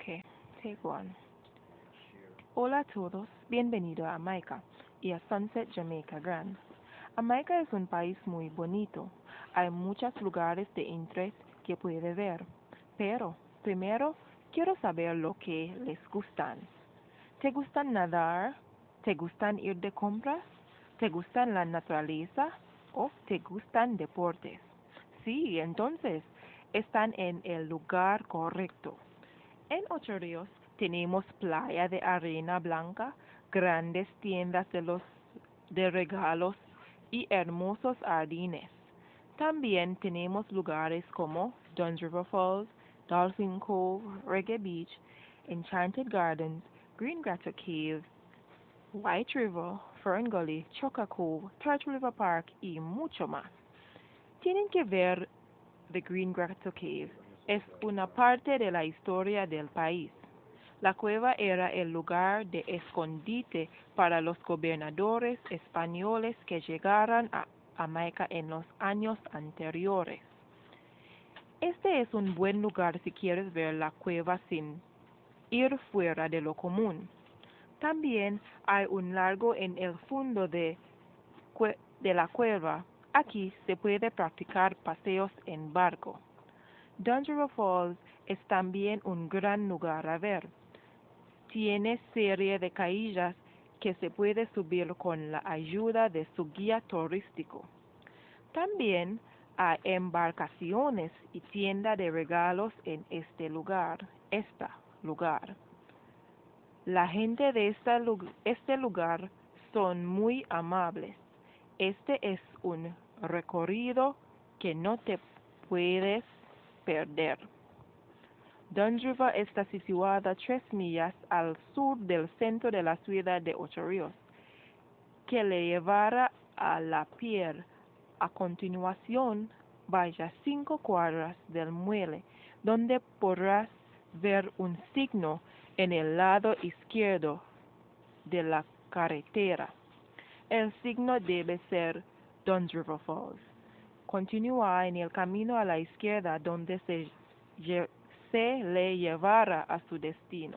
Okay, take one. Hola a todos, bienvenido a Jamaica y a Sunset Jamaica Grand. Jamaica es un país muy bonito. Hay muchos lugares de interés que puede ver. Pero, primero, quiero saber lo que les gustan. ¿Te gustan nadar? ¿Te gustan ir de compras? ¿Te gustan la naturaleza? ¿O te gustan deportes? Sí, entonces, están en el lugar correcto. En Ocho Ríos tenemos playa de arena blanca, grandes tiendas de los de regalos y hermosos jardines. También tenemos lugares como Duns River Falls, Dolphin Cove, Reggae Beach, Enchanted Gardens, Green Grotto Cave, White River, Fern Gully, Choca Cove, Turtle River Park y mucho más. Tienen que ver The Green Grotto Cave. Es una parte de la historia del país. La cueva era el lugar de escondite para los gobernadores españoles que llegaron a Jamaica en los años anteriores. Este es un buen lugar si quieres ver la cueva sin ir fuera de lo común. También hay un lago en el fondo de, de la cueva. Aquí se puede practicar paseos en barco. River Falls es también un gran lugar a ver. Tiene serie de caídas que se puede subir con la ayuda de su guía turístico. También hay embarcaciones y tienda de regalos en este lugar, este lugar. La gente de esta, este lugar son muy amables. Este es un recorrido que no te puedes perder. Duns River está situada tres millas al sur del centro de la ciudad de Ocho Ríos, que le llevará a la pier. A continuación, vaya cinco cuadras del muelle, donde podrás ver un signo en el lado izquierdo de la carretera. El signo debe ser Duns River Falls. Continúa en el camino a la izquierda donde se, le llevará a su destino.